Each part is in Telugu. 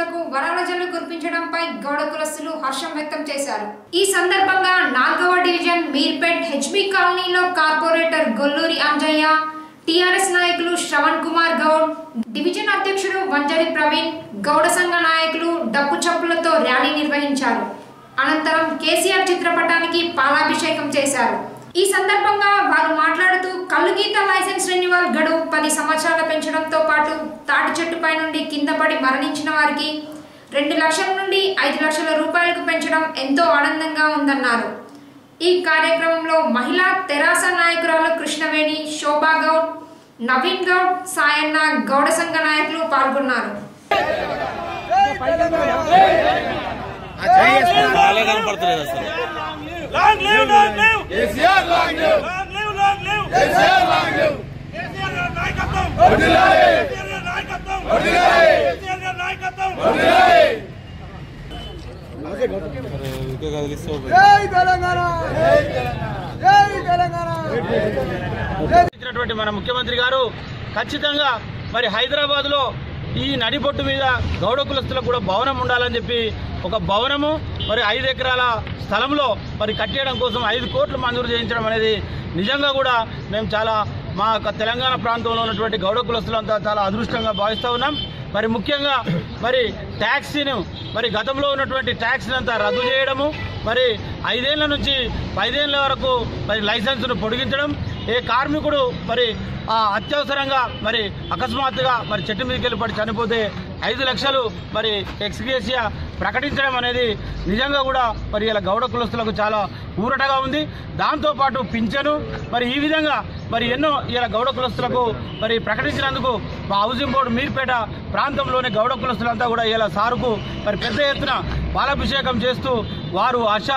కులస్తులకు వరాల జల్లు కురిపించడంపై గౌడ కులస్తులు హర్షం వ్యక్తం చేశారు. ఈ సందర్భంగా నాలుగవ డివిజన్ మీర్పేట్ హెచ్బి కాలనీలో కార్పొరేటర్ గొల్లూరి అంజయ్య టిఆర్ఎస్ నాయకులు శ్రవణ్ కుమార్ గౌడ్ డివిజన్ అధ్యక్షుడు వంజరి ప్రవీణ్ గౌడ సంఘ నాయకులు డప్పు చప్పులతో ర్యాలీ నిర్వహించారు. అనంతరం కేసీఆర్ చిత్రపటానికి పాలాభిషేకం చేశారు. ఈ సందర్భంగా వారు మాట్లాడుతూ కళ్ళు గీత లైసెన్స్ రెన్యువల్ గడువు పది సంవత్సరాలు పెంచడంతో పాటు తాటి చెట్టుపై నుండి కింద పడి మరణించిన వారికి రెండు లక్షల నుండి ఐదు లక్షల రూపాయలకు పెంచడం ఎంతో ఆనందంగా ఉందన్నారు. ఈ కార్యక్రమంలో మహిళా తెరాస నాయకురాలు కృష్ణవేణి శోభా గౌడ్ నవీన్ గౌడ్ సాయన్న గౌడ సంఘ నాయకులు పాల్గొన్నారు. కనపడతలేదు అసలు. Long live long live. KCR long live. Long live long live. KCR long live. KCR గారి నాయకత్వం. వర్ధిల్లాలి కేసీఆర్ గారి నాయకత్వం. వర్ధిల్లాలి కేసీఆర్ గారి వర్ధిల్లాలి ఇచ్చినటువంటి మన ముఖ్యమంత్రి గారు ఖచ్చితంగా మరి హైదరాబాద్లో ఈ నడిబొట్టు మీద గౌడ కులస్తులకు కూడా భవనం ఉండాలని చెప్పి ఒక భవనము మరి ఐదు ఎకరాల స్థలంలో మరి కట్టేయడం కోసం ఐదు కోట్లు మంజూరు చేయించడం అనేది నిజంగా కూడా మేము చాలా మా తెలంగాణ ప్రాంతంలో ఉన్నటువంటి గౌడ కులస్తులంతా చాలా అదృష్టంగా భావిస్తూ ఉన్నాం. మరి ముఖ్యంగా మరి ట్యాక్సీని మరి గతంలో ఉన్నటువంటి ట్యాక్సీని అంతా రద్దు చేయడము మరి ఐదేళ్ళ నుంచి పైదేళ్ళ వరకు మరి లైసెన్స్ను పొడిగించడం ఏ కార్మికుడు మరి అత్యవసరంగా మరి అకస్మాత్తుగా మరి చెట్టు మీదకి వెళ్ళి పడి చనిపోతే ఐదు లక్షలు మరి ఎక్స్గ్రేసియా ప్రకటించడం అనేది నిజంగా కూడా మరి ఇలా గౌడ కులస్తులకు చాలా ఊరటగా ఉంది. దాంతోపాటు పింఛను మరి ఈ విధంగా మరి ఎన్నో ఇలా గౌడ కులస్తులకు మరి ప్రకటించినందుకు మా హౌసింగ్ బోర్డు మీర్పేట ప్రాంతంలోని గౌడ కులస్తులంతా కూడా ఇలా సారుకు మరి పెద్ద ఎత్తున పాలాభిషేకం చేస్తూ వారు హర్ష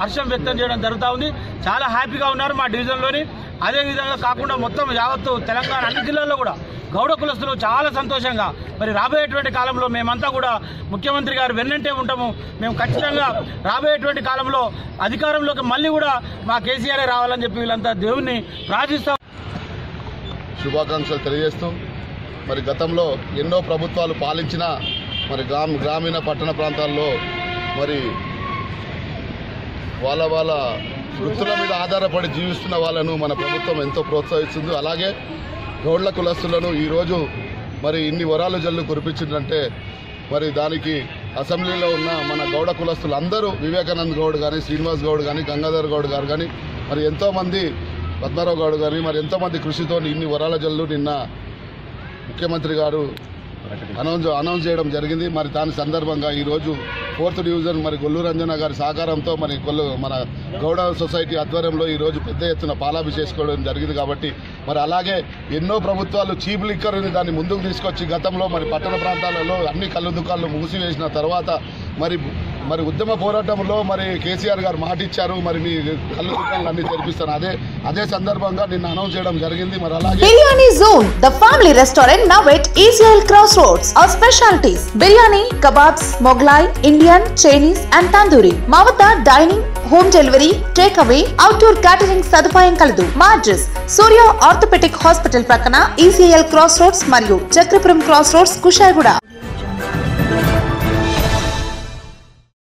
హర్షం వ్యక్తం చేయడం జరుగుతూ ఉంది. చాలా హ్యాపీగా ఉన్నారు మా డివిజన్లోని. అదే విధంగా కాకుండా మొత్తం యావత్తు తెలంగాణ అన్ని జిల్లాల్లో కూడా గౌడ కులస్తులు చాలా సంతోషంగా. మరి రాబోయేటువంటి కాలంలో మేమంతా కూడా ముఖ్యమంత్రి గారు వెన్నంటే ఉంటాము. మేము ఖచ్చితంగా రాబోయేటువంటి కాలంలో అధికారంలోకి మళ్ళీ కూడా మా కేసీఆర్ రావాలని చెప్పి వీళ్ళంతా దేవుణ్ణి ప్రార్థిస్తాం. శుభాకాంక్షలు తెలియజేస్తూ మరి గతంలో ఎన్నో ప్రభుత్వాలు పాలించిన మరి గ్రామ గ్రామీణ పట్టణ ప్రాంతాల్లో మరి వాళ్ళ వాళ్ళ వృత్తుల మీద ఆధారపడి జీవిస్తున్న వాళ్ళను మన ప్రభుత్వం ఎంతో ప్రోత్సహిస్తుంది. అలాగే గౌడ్ల కులస్తులను ఈరోజు మరి ఇన్ని వరాలు జల్లు కురిపించిందంటే మరి దానికి అసెంబ్లీలో ఉన్న మన గౌడ కులస్తులు అందరూ వివేకానంద్ గౌడ్ కానీ శ్రీనివాస్ గౌడ్ కానీ గంగాధర్ గౌడ్ గారు కానీ మరి ఎంతోమంది పద్మారావు గౌడ్ కానీ మరి ఎంతోమంది కృషితో ఇన్ని వరాల జల్లు నిన్న ముఖ్యమంత్రి గారు అనౌన్స్ అనౌన్స్ చేయడం జరిగింది. మరి దాని సందర్భంగా ఈరోజు ఫోర్త్ డివిజన్ మరి గొల్లు రంజన గారి సహకారంతో మరి గొల్లు మన గౌడ సొసైటీ ఆధ్వర్యంలో ఈరోజు పెద్ద ఎత్తున పాలాభిషేసుకోవడం జరిగింది కాబట్టి మరి అలాగే ఎన్నో ప్రభుత్వాలు చీప్ లిక్కర్ని దాన్ని ముందుకు తీసుకొచ్చి గతంలో మరి పట్టణ ప్రాంతాలలో అన్ని కళ్ళు దుకాణాలు మూసివేసిన తర్వాత మరి మరి ఉద్యమ పోరాటంలో మరి కేసీఆర్ గారు మాట ఇచ్చారు మరి మీ కళ్ళు అన్ని తెరిపిస్తాను. అదే అదే సందర్భంగా నిన్న అనౌన్స్ చేయడం జరిగింది. మరి అలాగే biryani zone the family restaurant now at at cross roads our specialties biryani kebabs Mughlai Indian Chinese and tandoori. మా వద్ద dining home delivery take away outdoor catering సదుపాయం కలదు. మా అడ్రస్ సూర్య ఆర్థోపెటిక్ హాస్పిటల్ ప్రక్కన ఈసీఎల్ క్రాస్ రోడ్స్ మరియు చక్రపురం క్రాస్ రోడ్స్ కుషాయిగూడ.